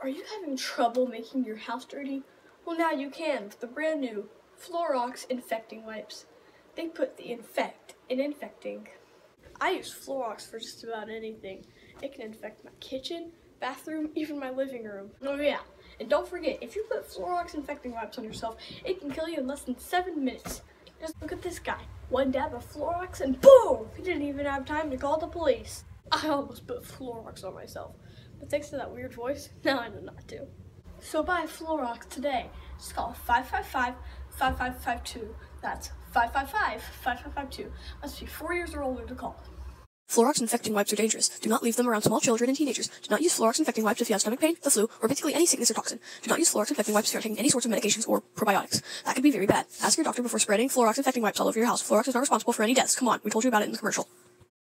Are you having trouble making your house dirty? Well, now you can with the brand new Florox Infecting Wipes. They put the infect in infecting. I use Florox for just about anything. It can infect my kitchen, bathroom, even my living room. Oh yeah, and don't forget, if you put Florox Infecting Wipes on yourself, it can kill you in less than seven minutes. Just look at this guy. One dab of Florox and boom! He didn't even have time to call the police. I almost put Florox on myself, but thanks to that weird voice, now I know not to. So buy Florox today. Just call 555-5552. That's 555-5552. Must be four years or older to call. Florox infecting wipes are dangerous. Do not leave them around small children and teenagers. Do not use Florox infecting wipes if you have stomach pain, the flu, or basically any sickness or toxin. Do not use Florox infecting wipes if you're taking any sorts of medications or probiotics. That could be very bad. Ask your doctor before spreading Florox infecting wipes all over your house. Florox is not responsible for any deaths. Come on, we told you about it in the commercial.